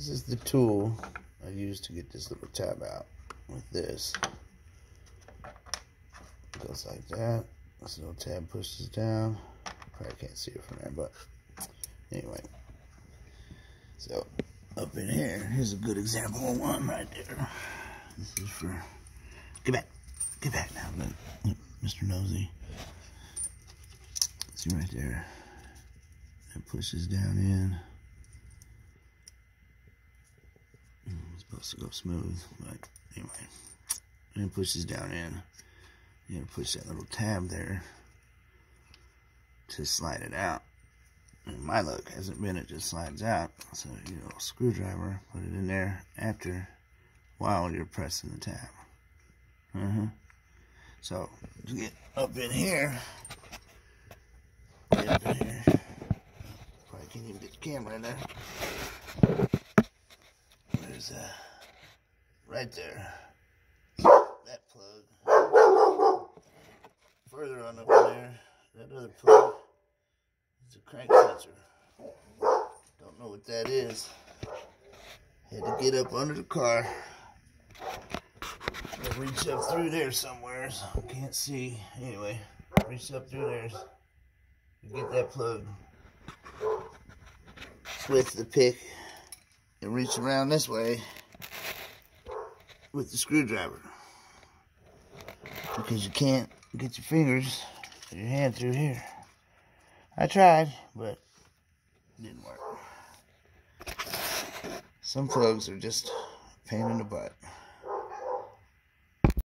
This is the tool I use to get this little tab out with this. It goes like that. This little tab pushes down. Probably can't see it from there, but anyway. So up in here, here's a good example of one right there. This is for get back, get back now, Mr. Nosy. See right there. It pushes down in. Supposed to go smooth, but anyway. And it pushes down in. You gotta push that little tab there to slide it out. And my luck hasn't been it just slides out. So you know, screwdriver, put it in there after while you're pressing the tab. Uh-huh. So to get up in here, up in here. Probably can't even get the camera in there. There's a right there. That plug. Further on up there, that other plug is a crank sensor. Don't know what that is. Had to get up under the car. Reach up through there somewhere. So can't see. Anyway, reach up through there. Get that plug. Switch the pick and reach around this way with the screwdriver. Because you can't get your fingers your hand through here. I tried, but didn't work. Some plugs are just pain in the butt.